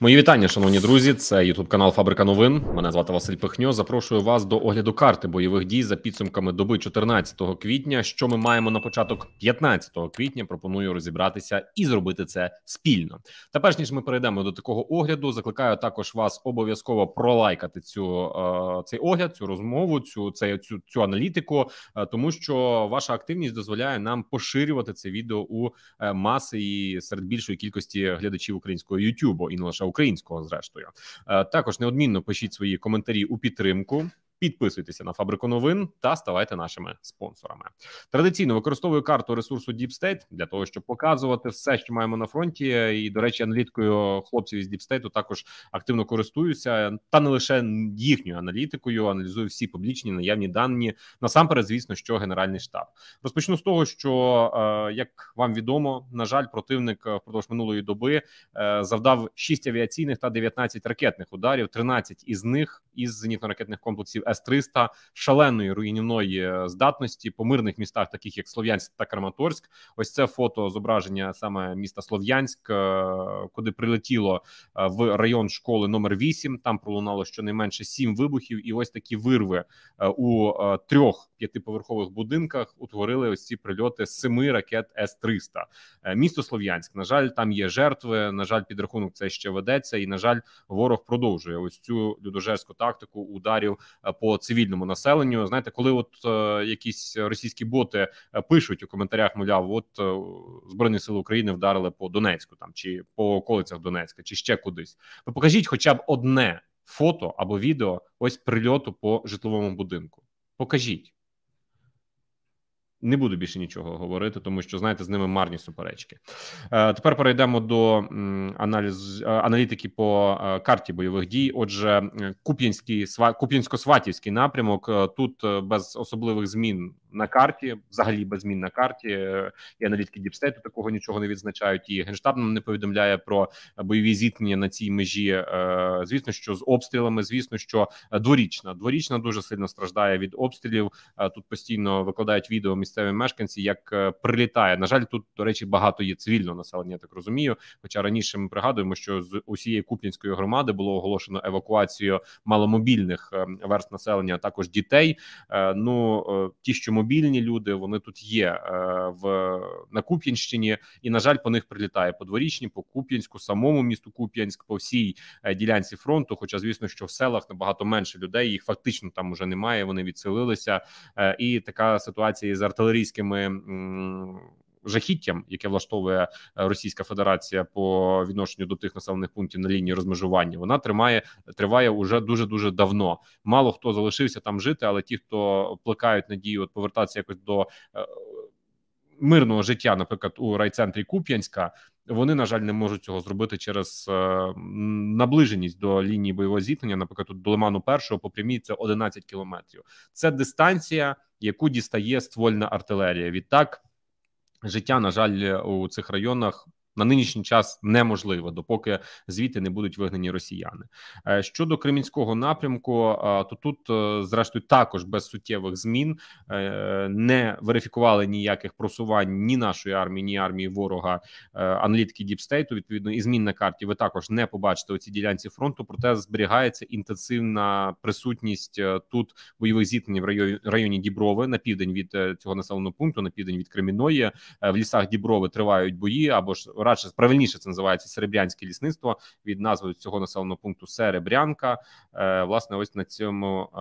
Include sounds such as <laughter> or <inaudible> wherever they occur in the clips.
Мої вітання, шановні друзі. Це Ютуб канал Фабрика Новин. Мене звати Василь Пихньо. Запрошую вас до огляду карти бойових дій за підсумками доби 14 квітня. Що ми маємо на початок 15 квітня? Пропоную розібратися і зробити це спільно. Та перш ніж ми перейдемо до такого огляду, закликаю також вас обов'язково пролайкати цю е, цей огляд, цю розмову, цю цю, цю, цю аналітику, е, тому що ваша активність дозволяє нам поширювати це відео у е, маси і серед більшої кількості глядачів українського Ютубу і не лише українського. Зрештою, е, також неодмінно пишіть свої коментарі у підтримку. Підписуйтеся на фабрику новин та ставайте нашими спонсорами. Традиційно використовую карту ресурсу Deep State для того, щоб показувати все, що маємо на фронті. І до речі, аналіткою хлопців із Deep State також активно користуюся, та не лише їхньою аналітикою. Аналізую всі публічні наявні дані. Насамперед, звісно, що генеральний штаб розпочну з того, що е, як вам відомо, на жаль, противник впродовж минулої доби е, завдав 6 авіаційних та 19 ракетних ударів. 13 із них із зенітно-ракетних комплексів С-300 шаленої руйнівної е, здатності по мирних містах, таких як Слов'янськ та Краматорськ. Ось це фото зображення саме міста Слов'янськ, е, куди прилетіло е, в район школи номер 8 Там пролунало щонайменше сім вибухів, і ось такі вирви у трьох п'ятиповерхових будинках утворили ось ці прильоти семи ракет С-300. Місто Слов'янськ. На жаль, там є жертви. На жаль, підрахунок це ще ведеться, і на жаль, ворог продовжує ось цю людожерську тактику ударів по цивільному населенню. Знаєте, коли от е, якісь російські боти е, пишуть у коментарях, мовляв, от е, збройні сили України вдарили по Донецьку, там чи по околицях Донецька, чи ще кудись. Ви покажіть, хоча б одне фото або відео ось прильоту по житловому будинку. Покажіть. Не буду більше нічого говорити, тому що знаєте, з ними марні суперечки. Е, Тепер перейдемо до аналіз е, аналітики по е, карті бойових дій. Отже, Куп'янський Куп'янсько-Сватівський напрямок тут без особливих змін на карті, взагалі без змін на карті. І аналітики Діпстейту такого нічого не відзначають. І генштаб нам не повідомляє про бойові зіткнення на цій межі. Звісно, що з обстрілами, звісно, що дворічна дворічна дуже сильно страждає від обстрілів. Тут постійно викладають відео місцеві мешканці, як е, прилітає. На жаль, тут до речі багато є цивільного населення. Я так розумію. Хоча раніше ми пригадуємо, що з усієї куп'янської громади було оголошено евакуацію маломобільних е, верст населення, а також дітей. Е, ну ті, що мобільні люди, вони тут є в на Куп'янщині, і на жаль, по них прилітає по дворічні, по Куп'янську, самому місту Куп'янськ, по всій ділянці фронту. Хоча, звісно, що в селах набагато менше людей, їх фактично там уже немає. Вони відселилися, і така ситуація з артилерійськими жахіттям, яке влаштовує е, Російська Федерація по відношенню до тих населених пунктів на лінії розмежування, вона тримає триває уже дуже дуже давно. Мало хто залишився там жити, але ті, хто плекають надію, от повертатися якось до е, мирного життя, наприклад, у райцентрі Куп'янська. Вони на жаль не можуть цього зробити через е, наближеність до лінії бойового зіткнення. Наприклад, тут до лиману першого по прямій це 11 кілометрів. Це дистанція, яку дістає ствольна артилерія. Відтак життя на жаль у цих районах на нинішній час неможливо, допоки звідти не будуть вигнані росіяни. Е, щодо кремінського напрямку, е, то тут е, зрештою також без суттєвих змін не верифікували ніяких просувань ні нашої армії, ні армії ворога аналітики Діпстейту. Відповідно, і змін на карті ви також не побачите у цій ділянці фронту. Проте зберігається інтенсивна присутність тут бойових зіткнень в районі районі Діброви на південь від цього населеного пункту, на південь від Креміної в лісах Діброви тривають бої або ж радше правильніше це називається серебрянське лісництво від назви цього населеного пункту Серебрянка. Е, власне, ось на цьому е,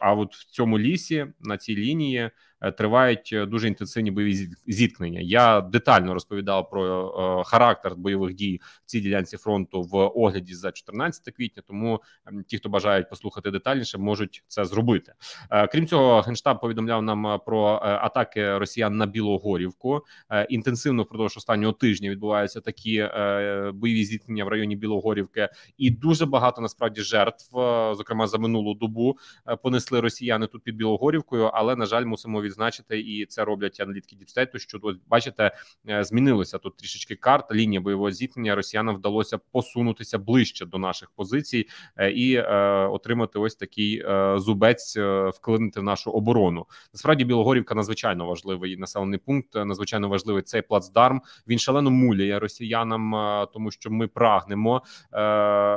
а от в цьому лісі на цій лінії тривають е, дуже інтенсивні бойові зіткнення. Я детально розповідав про е, характер бойових дій в цій ділянці фронту в огляді за 14 квітня. Тому ті, хто бажають послухати детальніше, можуть це зробити. Крім цього, генштаб повідомляв нам про атаки росіян на Білогорівку. Інтенсивно впродовж останнього тижня відбуваються такі бойові зіткнення в районі Білогорівки, і дуже багато насправді жертв, зокрема за минулу добу, понесли росіяни тут під Білогорівкою. Але на жаль, мусимо від відзначити, і це роблять аналітики Діпстейту, що от, бачите, змінилося тут трішечки карта. Лінія бойового зіткнення росіянам вдалося посунутися ближче до наших позицій і отримати ось такий зубець, вклинити в нашу оборону. Насправді Білогорівка надзвичайно важливий населений пункт. Надзвичайно важливий цей плацдарм. Він шалено муляє росіянам, тому що ми прагнемо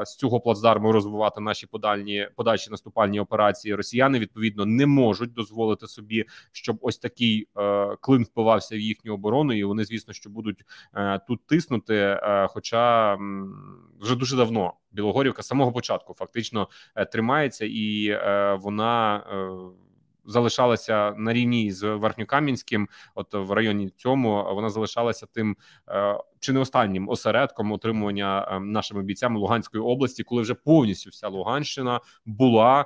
з цього плацдарму розвивати наші подальні подальші наступальні операції. Росіяни відповідно не можуть дозволити собі, щоб ось такий е, клин впивався в їхню оборону, і вони, звісно, що будуть е, тут тиснути. Е, хоча вже дуже давно Білогорівка з самого початку фактично тримається, і вона. Залишалася на рівні з Верхньокам'янським, от в районі цьому вона залишалася тим чи не останнім осередком отримування нашими бійцями Луганської області, коли вже повністю вся Луганщина була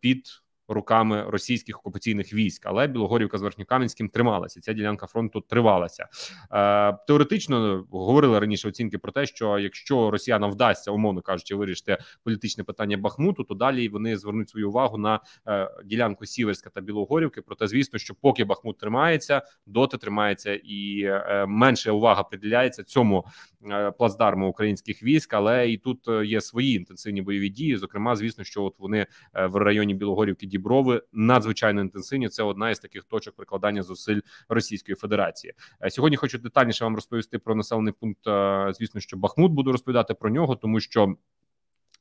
під руками російських окупаційних військ, але Білогорівка з Верхньокам'янським трималася. Ця ділянка фронту тривалася. Е, Теоретично говорили раніше оцінки про те, що якщо росіянам вдасться, умовно кажучи, вирішити політичне питання Бахмуту, то далі вони звернуть свою увагу на е, ділянку Сіверська та Білогорівки. Проте, звісно, що поки Бахмут тримається, доти тримається і е, менше увага приділяється цьому е, плацдарму українських військ, але і тут е, є свої інтенсивні бойові дії. Зокрема, звісно, що от вони е, в районі Білогорівки Діброви надзвичайно інтенсивні. Це одна із таких точок прикладання зусиль Російської Федерації. Е, сьогодні хочу детальніше вам розповісти про населений пункт. Е, звісно, що Бахмут буду розповідати про нього, тому що.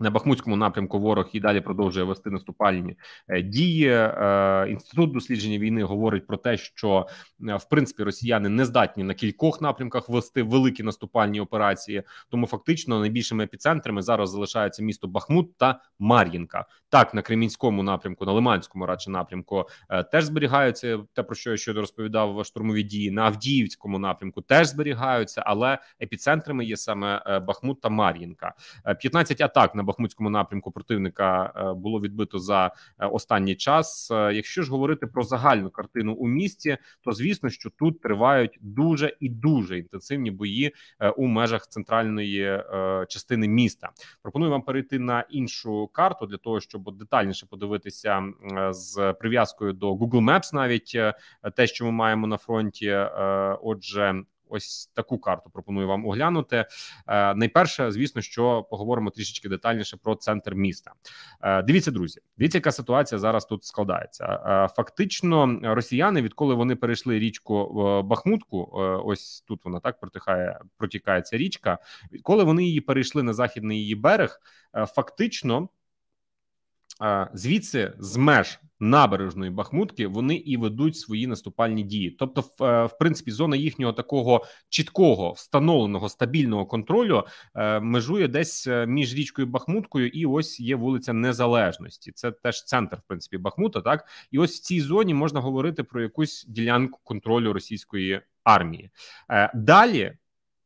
На Бахмутському напрямку ворог і далі продовжує вести наступальні е, дії. Е, інститут дослідження війни говорить про те, що е, в принципі росіяни не здатні на кількох напрямках вести великі наступальні операції. Тому фактично найбільшими епіцентрами зараз залишаються місто Бахмут та Мар'їнка. Так на Кремінському напрямку, на Лиманському радше напрямку теж зберігаються те, про що я щодо розповідав штурмові дії. На Авдіївському напрямку теж зберігаються, але епіцентрами є саме Бахмут та Мар'їнка. 15 атак на Бахмутському напрямку противника е, було відбито за е, останній час. Е, якщо ж говорити про загальну картину у місті, то звісно, що тут тривають дуже і дуже інтенсивні бої у межах центральної частини міста. Пропоную вам перейти на іншу карту для того, щоб детальніше подивитися з прив'язкою до Google Maps навіть те, що ми маємо на фронті. Отже, Ось таку карту пропоную вам оглянути. Е, найперше, звісно, що поговоримо трішечки детальніше про центр міста. Е, дивіться, друзі, дивіться, яка ситуація зараз тут складається. Е, фактично, росіяни, відколи вони перейшли річку Бахмутку, ось тут вона так протихає, протікає ця річка. Відколи вони її перейшли на західний її берег, фактично звідси з меж набережної Бахмутки вони і ведуть свої наступальні дії. Тобто, в, е, принципі, зона їхнього такого чіткого встановленого стабільного контролю е, межує десь е, між річкою Бахмуткою, і ось є вулиця Незалежності. Це теж центр, в принципі, Бахмута. Так і ось в цій зоні можна говорити про якусь ділянку контролю російської армії. Далі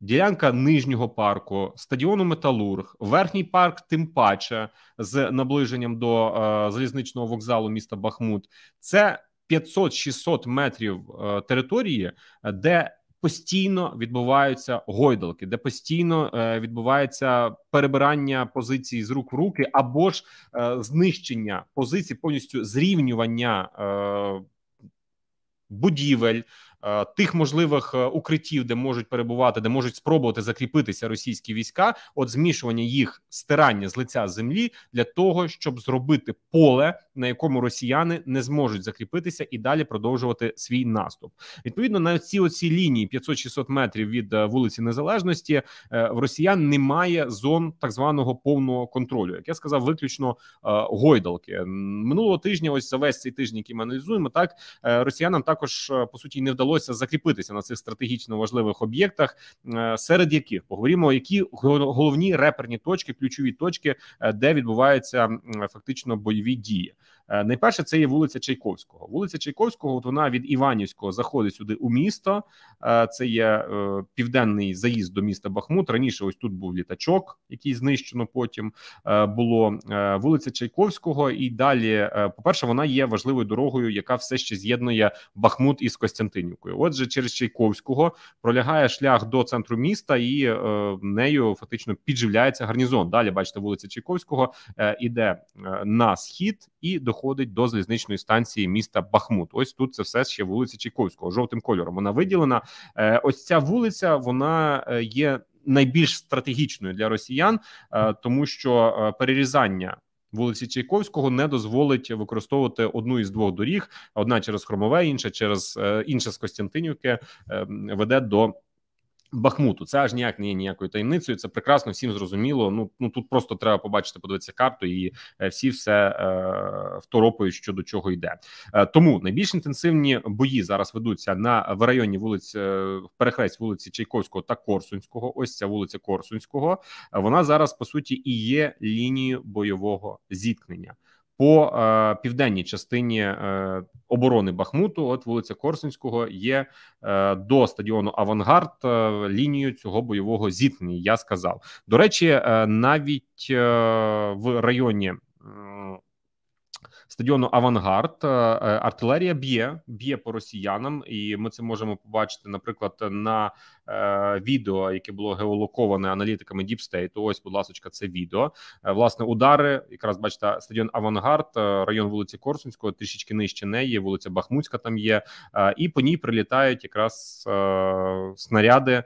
ділянка нижнього парку, стадіону Металург, верхній парк, тим паче з наближенням до е, залізничного вокзалу міста Бахмут. Це 500-600 метрів е, території, де Постійно відбуваються гойдалки, де постійно е, відбувається перебирання позицій з рук в руки, або ж е, знищення позицій, повністю зрівнювання е, будівель, тих можливих е, укриттів, де можуть перебувати, де можуть спробувати закріпитися російські війська, от змішування їх стирання з лиця землі для того, щоб зробити поле, на якому росіяни не зможуть закріпитися і далі продовжувати свій наступ. Відповідно на ці оці лінії 500-600 метрів від е, вулиці Незалежності в росіян немає зон так званого повного контролю. Як я сказав, виключно гойдалки минулого тижня. Ось за весь цей тиждень, який ми аналізуємо, так росіянам також по суті не вдалося вдалося закріпитися на цих стратегічно важливих об'єктах, е, серед яких поговоримо, які головні реперні точки, ключові точки, е, де відбуваються фактично бойові дії. Е, найперше це є вулиця Чайковського. Вулиця Чайковського, от вона від Іванівського заходить сюди у місто. Це є південний заїзд до міста Бахмут. Раніше ось тут був літачок, який знищено потім було вулиця Чайковського. І далі, по перше, вона є важливою дорогою, яка все ще з'єднує Бахмут із Костянтинівкою. Отже, через Чайковського пролягає шлях до центру міста, і е, нею фактично підживляється гарнізон. Далі бачите, вулиця Чайковського е, іде е, на схід і доходить до залізничної станції міста Бахмут. Ось тут це все ще вулиця Чайковського жовтим кольором. Вона виділена. Ось ця вулиця вона є найбільш стратегічною для росіян, тому що перерізання вулиці Чайковського не дозволить використовувати одну із двох доріг: одна через Хромове, інша через е, інша з Костянтинівки ем, веде до. Бахмуту це аж ніяк не є ніякою таємницею. Це прекрасно всім зрозуміло. Ну ну тут просто треба побачити, подивитися карту, і е, всі все е, второпають, що до чого йде. Е, тому найбільш інтенсивні бої зараз ведуться на в районі вулиць е, перехресть вулиці Чайковського та Корсунського. Ось ця вулиця Корсунського. Вона зараз по суті і є лінією бойового зіткнення по е, південній частині е, оборони Бахмуту. От вулиця Корсунського є е, до стадіону Авангард е, лінією цього бойового зіткнення. Я сказав до речі, е, навіть е, в районі стадіону Авангард артилерія б'є б'є по росіянам, і ми це можемо побачити, наприклад, на е, відео, яке було геолоковане аналітиками State. Ось, будь ласка, це відео. Е, власне, удари, якраз бачите, стадіон Авангард, район вулиці Корсунського, трішечки нижче неї, вулиця Бахмутська. Там є, е, і по ній прилітають якраз е, снаряди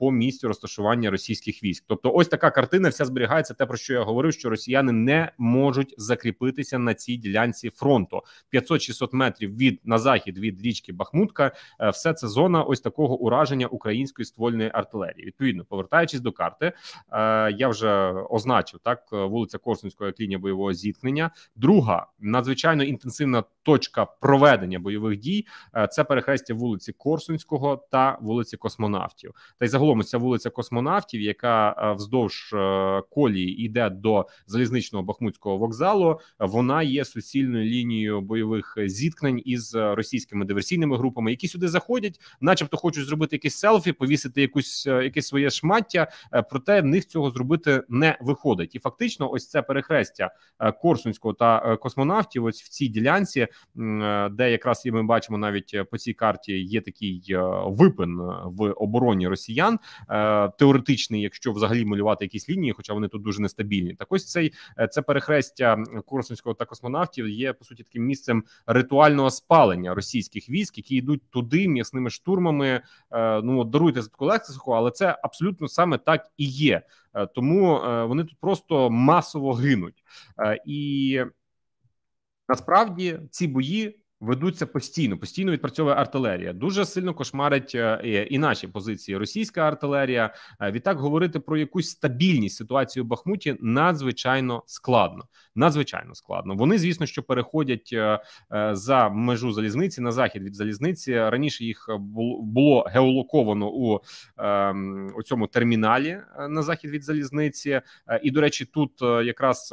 по місцю розташування російських військ. Тобто, ось така картина вся зберігається. Те про що я говорив, що росіяни не можуть закріпитися на цій ділянці фронту 500-600 метрів від на захід від річки Бахмутка. Е, все це зона ось такого ураження української ствольної артилерії. Відповідно, повертаючись до карти, е, я вже означив так вулиця Корсунського як лінія бойового зіткнення. Друга надзвичайно інтенсивна точка проведення бойових дій е, це перехрестя вулиці Корсунського та вулиці Космонавтів. Та й загалом ця вулиця Космонавтів, яка вздовж колії йде до залізничного бахмутського вокзалу, вона є суцільною лінією бойових зіткнень із російськими диверсійними групами, які сюди заходять, начебто хочуть зробити якісь селфі, повісити якусь е, якесь своє шмаття. Е, проте в них цього зробити не виходить. І фактично, ось це перехрестя е, Корсунського та космонавтів. Ось в цій ділянці, де якраз і ми бачимо навіть по цій карті, є такий випин в обороні росіян. Теоретичний, якщо взагалі малювати якісь лінії, хоча вони тут дуже нестабільні. Так ось цей це перехрестя Корсунського та космонавтів є по суті таким місцем ритуального спалення російських військ, які йдуть туди м'ясними штурмами. Ну даруйте таку лексику, але це абсолютно саме так і є. Е, тому е, вони тут просто масово гинуть, і насправді ці бої ведуться постійно, постійно відпрацьовує артилерія. Дуже сильно кошмарить е, і наші позиції. Російська артилерія. Е, відтак говорити про якусь стабільність ситуацію в Бахмуті надзвичайно складно. Надзвичайно складно. Вони, звісно, що переходять е, за межу залізниці на захід від залізниці. Раніше їх було геолоковано у, у цьому терміналі на захід від залізниці. І до речі, тут якраз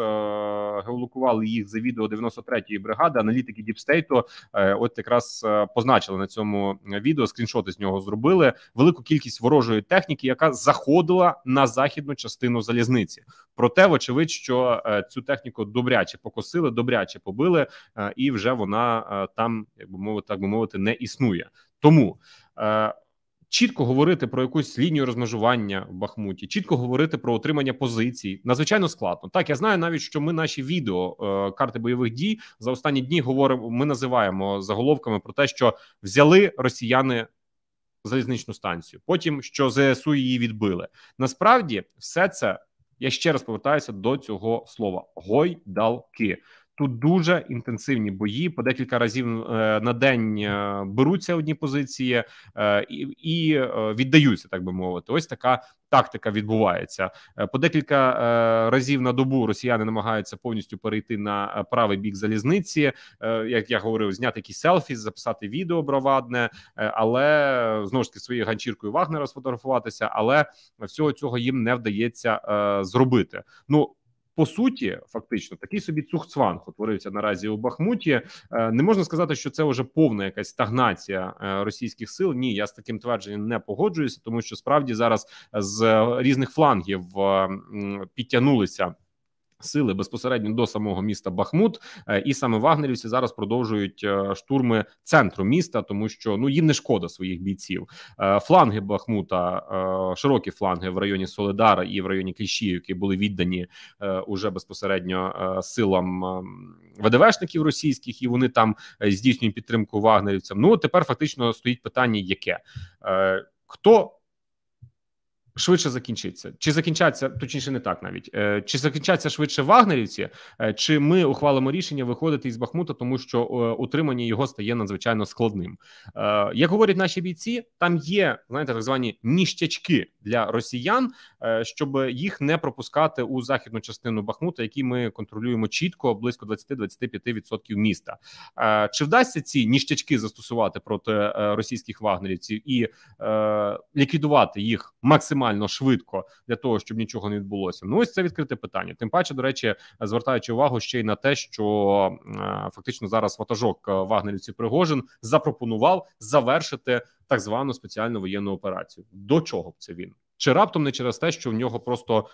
геолокували їх за відео 93-ї бригади, аналітики Діпстейту. Е, от якраз е, позначили на цьому відео скріншоти з нього зробили велику кількість ворожої техніки, яка заходила на західну частину залізниці. Проте, вочевидь, що е, цю техніку добряче покосили, добряче побили, і вже вона там, як би мовити, так би мовити, не існує. Тому чітко говорити про якусь лінію розмежування в Бахмуті, чітко говорити про отримання позицій надзвичайно складно. Так я знаю навіть, що ми наші відео е, карти бойових дій за останні дні говоримо. Ми називаємо заголовками про те, що взяли росіяни. Залізничну станцію, потім що ЗСУ її відбили. Насправді, все це я ще раз повертаюся до цього слова: гойдалки. Тут дуже інтенсивні бої. По декілька разів е, на день е, беруться одні позиції е, і віддаються, так би мовити. Ось така тактика відбувається. По декілька разів на добу росіяни намагаються повністю перейти на правий бік залізниці. Як я говорив, зняти якісь селфі, записати відео бравадне, але знову ж таки своєю ганчіркою Вагнера сфотографуватися. Але всього цього їм не вдається зробити. Ну по суті, фактично, такий собі цухцванг утворився наразі у Бахмуті. Е, не можна сказати, що це вже повна якась стагнація е, російських сил. Ні, я з таким твердженням не погоджуюся, тому що справді зараз з різних флангів підтягнулися. Сили безпосередньо до самого міста Бахмут, е, і саме вагнерівці зараз продовжують е, штурми центру міста, тому що ну їм не шкода своїх бійців. Е, фланги Бахмута, широкі фланги в районі Соледара і в районі Кліщів, які були віддані уже безпосередньо силам ВДВшників російських, і вони там здійснюють підтримку вагнерівцям. Ну тепер фактично стоїть питання, яке хто швидше закінчиться. Чи закінчаться точніше, не так навіть е, чи закінчаться швидше вагнерівці, е, чи ми ухвалимо рішення виходити із Бахмута, тому що е, утримання його стає надзвичайно складним. Як говорять наші бійці, там є знаєте, так звані ніщачки для росіян, щоб їх не пропускати у західну частину Бахмута, які ми контролюємо чітко близько 20-25% міста. Чи вдасться ці ніщачки застосувати проти російських вагнерівців і ліквідувати їх максимально? швидко для того, щоб нічого не відбулося. Ну ось це відкрите питання. Тим паче, до речі, звертаючи увагу ще й на те, що е, фактично зараз ватажок е, вагнерівців Пригожин запропонував завершити так звану спеціальну воєнну операцію. До чого б це він? Чи раптом не через те, що в нього просто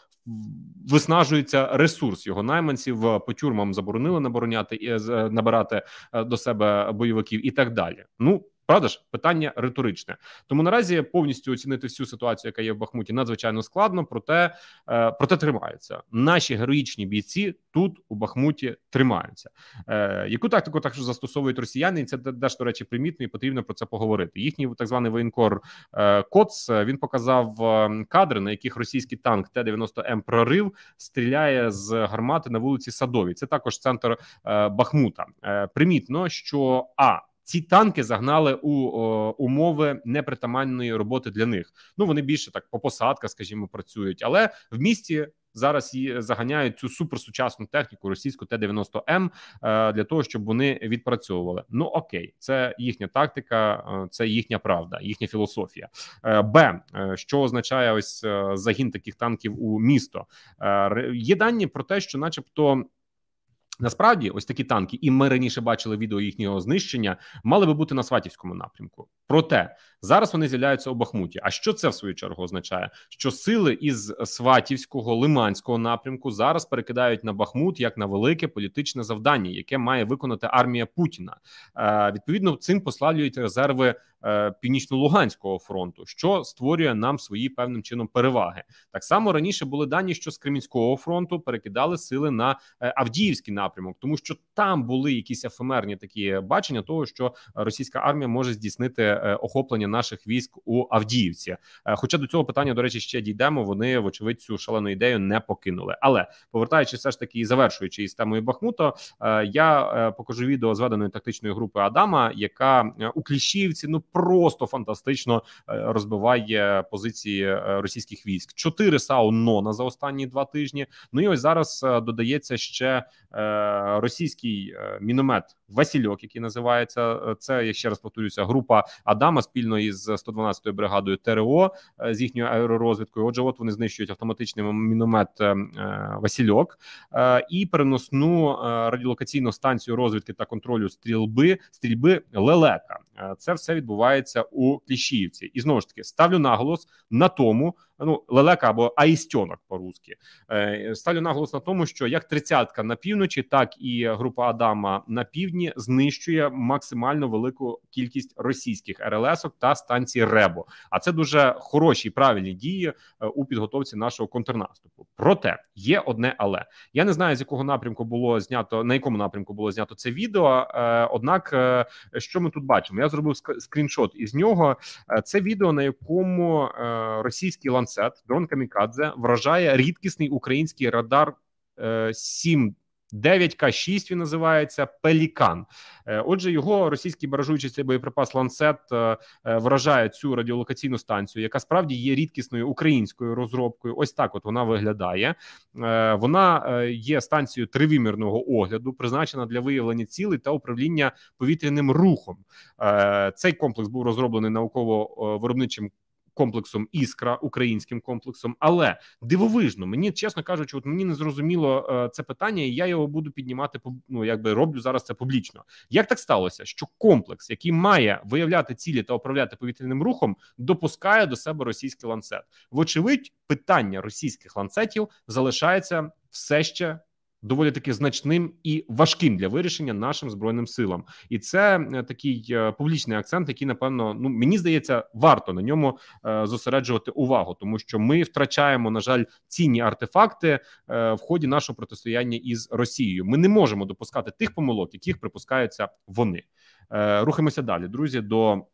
виснажується ресурс його найманців по тюрмам заборонили набороняти і е, набирати до себе бойовиків і так далі? Ну Правда ж, питання риторичне. Тому наразі повністю оцінити всю ситуацію, яка є в Бахмуті, надзвичайно складно, проте е, проте тримаються. Наші героїчні бійці тут у Бахмуті тримаються. Е, Яку тактику також застосовують росіяни? І це теж, до речі, примітно і потрібно про це поговорити. Їхній так званий воєнкор е, Коц він показав е, кадри, на яких російський танк Т-90М прорив стріляє з гармати на вулиці Садовій. Це також центр е, Бахмута. Е, Примітно, що а ці танки загнали у о, умови непритаманної роботи для них. Ну вони більше так по посадках, скажімо, працюють, але в місті. Зараз її заганяють цю суперсучасну техніку російську Т-90М е, для того, щоб вони відпрацьовували. Ну окей, це їхня тактика, е, це їхня правда, їхня філософія. Е, Б що означає ось загін таких танків у місто? Є дані про те, що, начебто. Насправді, ось такі танки, і ми раніше бачили відео їхнього знищення, мали би бути на сватівському напрямку. Проте зараз вони з'являються у Бахмуті. А що це в свою чергу означає? Що сили із сватівського лиманського напрямку зараз перекидають на Бахмут як на велике політичне завдання, яке має виконати армія Путіна. Е, Відповідно, цим послаблюють резерви північно-луганського фронту, що створює нам свої певним чином переваги. Так само раніше були дані, що з Кремінського фронту перекидали сили на е, Авдіївський напрямок, тому що там були якісь ефемерні такі бачення того, що російська армія може здійснити е, охоплення наших військ у Авдіївці. Е, хоча до цього питання, до речі, ще дійдемо. Вони вочевидь цю шалену ідею не покинули. Але повертаючись все ж таки і завершуючи із темою Бахмута, е, я покажу відео зведеної тактичної групи Адама, яка у Кліщівці ну просто фантастично розбиває позиції російських військ. Чотири САУ Нона за останні два тижні. Ну і ось зараз додається ще російський міномет Васильок, який називається це. Я ще раз повторюся, група Адама спільно із 112-ю бригадою ТРО е, з їхньою аеророзвідкою. Отже, от вони знищують автоматичний міномет е, е, Васильок і переносну радіолокаційну станцію розвідки та контролю стрільби стрільби лелека. Це все відбувається у Кліщіївці. І знову ж таки ставлю наголос на тому. Ну, лелека або аїстьонок по-русски. ставлю наголос на тому, що як тридцятка на півночі, так і група Адама на півдні знищує максимально велику кількість російських РЛСок та станцій РЕБО. А це дуже хороші правильні дії е, у підготовці нашого контрнаступу. Проте є одне, але я не знаю з якого напрямку було знято на якому напрямку було знято це відео. Е, однак, е, що ми тут бачимо, я зробив скріншот із нього. Це відео, на якому російський ланцет дрон Камікадзе вражає рідкісний український радар 7 9К6 він називається Пелікан. Е, отже, його російський баражуючий цей боєприпас ланцет е, е, вражає цю радіолокаційну станцію, яка справді є рідкісною українською розробкою. Ось так от вона виглядає. Вона є станцією тривимірного огляду, призначена для виявлення цілей та управління повітряним рухом. Цей комплекс був розроблений науково-виробничим комплексом іскра українським комплексом. Але дивовижно, мені чесно кажучи, от мені не зрозуміло е, це питання, і я його буду піднімати ну, якби роблю зараз це публічно. Як так сталося, що комплекс, який має виявляти цілі та управляти повітряним рухом, допускає до себе російський ланцет? Вочевидь, питання російських ланцетів залишається все ще доволі таки значним і важким для вирішення нашим збройним силам, і це е, такий е, публічний акцент, який напевно ну мені здається, варто на ньому е, зосереджувати увагу, тому що ми втрачаємо на жаль цінні артефакти в ході нашого протистояння із Росією. Ми не можемо допускати тих помилок, яких припускаються вони. Рухаємося далі, друзі. до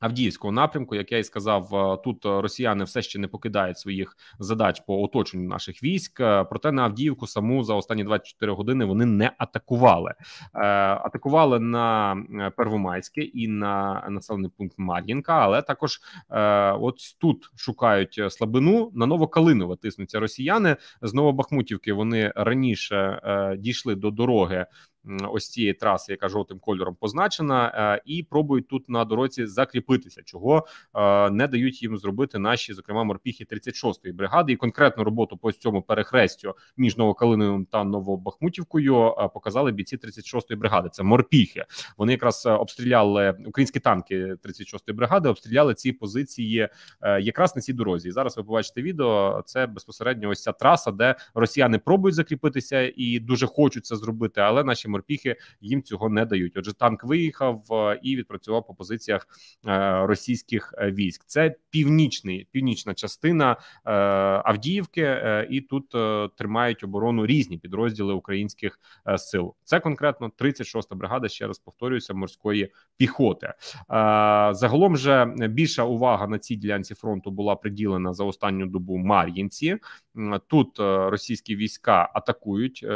Авдіївського напрямку, як я і сказав, е, тут росіяни все ще не покидають своїх задач по оточенню наших військ. Е, проте на Авдіївку саму за останні 24 години вони не атакували. Е, атакували на Первомайське і на населений пункт Мар'їнка, але також от тут шукають слабину на Новокалинове тиснуться росіяни з Новобахмутівки. Вони раніше дійшли до дороги ось цієї траси, яка жовтим кольором позначена, е, і пробують тут на дорозі закріпитися, чого е, не дають їм зробити наші, зокрема, морпіхи 36-ї бригади. І конкретну роботу по цьому перехрестю між Новокалиновим та Новобахмутівкою е, показали бійці 36-ї бригади. Це морпіхи. Вони якраз обстріляли українські танки 36-ї бригади, обстріляли ці позиції якраз на цій дорозі. І зараз ви побачите відео. Це безпосередньо ось ця траса, де росіяни пробують закріпитися і дуже хочуть це зробити, але наші морпіхи їм цього не дають. Отже, танк виїхав е, і відпрацював по позиціях е, російських е, військ. Це північний північна частина Авдіївки, і тут тримають оборону різні підрозділи українських сил. Це конкретно 36-та бригада. Ще раз повторююся, морської піхоти. Загалом же більша увага на цій ділянці фронту була приділена за останню добу Мар'їнці. Тут російські війська атакують,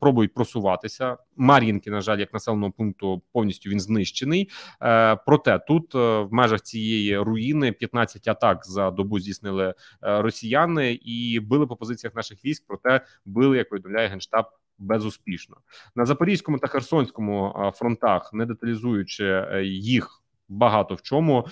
пробують просуватися. Мар'їнки, на жаль, як населеного пункту повністю він знищений. Е, проте тут е, в межах цієї руїни 15 атак за добу здійснили е, росіяни і били по позиціях наших військ. Проте били, як повідомляє генштаб. Безуспішно на запорізькому та херсонському фронтах, не деталізуючи їх багато в чому е,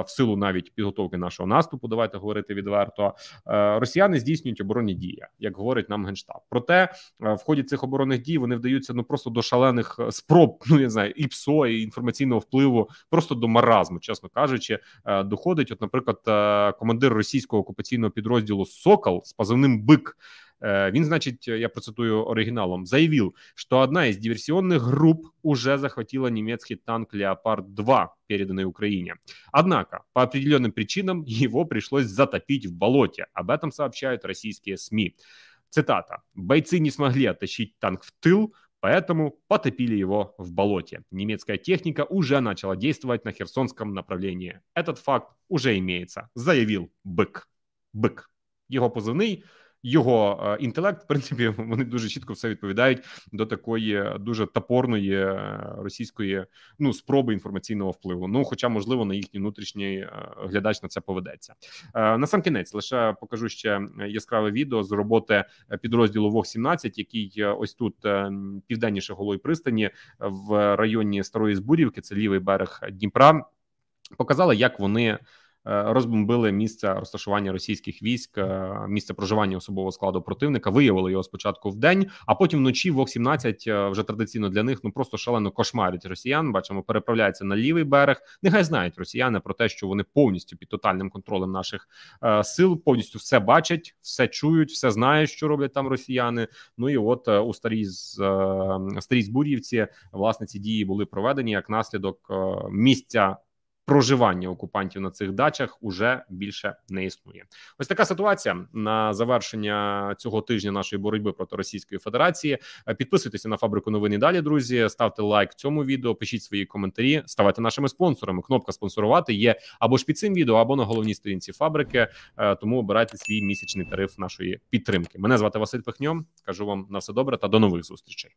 в силу навіть підготовки нашого наступу. Давайте говорити відверто. Е, росіяни здійснюють оборонні дії, як говорить нам генштаб. Проте е, в ході цих оборонних дій вони вдаються ну просто до шалених спроб. <laughs> Ну я знаю, і ПСО, і інформаційного впливу, просто до маразму, чесно кажучи, доходить. От, наприклад, командир російського окупаційного підрозділу Сокол з позивним бик. Э, Він, значит, я процитую оригиналом, заявил, что одна из диверсионных групп уже захватила немецкий танк «Леопард-2», переданный Украине. Однако, по определенным причинам его пришлось затопить в болоте. Об этом сообщают российские СМИ. Цитата. «Бойцы не смогли оттащить танк в тыл, поэтому потопили его в болоте. Немецкая техника уже начала действовать на Херсонском направлении. Этот факт уже имеется», заявил Бык. Бык. Его позывный – його е, інтелект, в принципі, <laughs> вони дуже чітко все відповідають до такої дуже топорної е, російської ну спроби інформаційного впливу. Ну, хоча, можливо, на їхній внутрішній е, глядач на це поведеться. На сам кінець лише покажу ще яскраве відео з роботи підрозділу Вог 17 який ось тут південніше голої пристані в районі Старої Збурівки, це лівий берег Дніпра. Показали, як вони Е, розбомбили місце розташування російських військ, е, місце проживання особового складу противника. Виявили його спочатку в день, а потім вночі вог 17 е, вже традиційно для них ну просто шалено кошмарять росіян. Бачимо, переправляються на лівий берег. Нехай знають росіяни про те, що вони повністю під тотальним контролем наших е, сил, повністю все бачать, все чують, все знають, що роблять там росіяни. Ну і от у старій з е, старій збур'ївці власне ці дії були проведені як наслідок е, місця проживання окупантів на цих дачах уже більше не існує. Ось така ситуація на завершення цього тижня нашої боротьби проти Російської Федерації. Е, підписуйтеся на фабрику новин і далі. Друзі, ставте лайк цьому відео, пишіть свої коментарі, ставайте нашими спонсорами. Кнопка спонсорувати є або ж під цим відео, або на головній сторінці фабрики. Е, тому обирайте свій місячний тариф нашої підтримки. Мене звати Василь Пихньом. Кажу вам на все добре та до нових зустрічей.